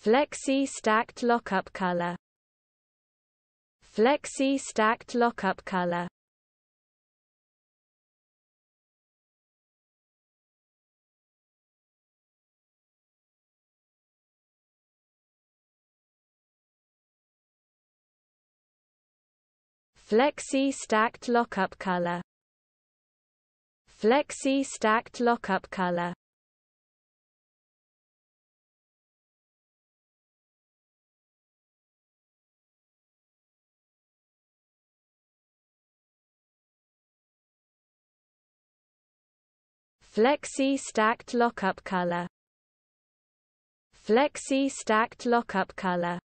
Fleksy stacked lockup color. Fleksy stacked lockup color. Fleksy stacked lockup color. Fleksy stacked lockup color Fleksy stacked lockup color. Fleksy stacked lockup color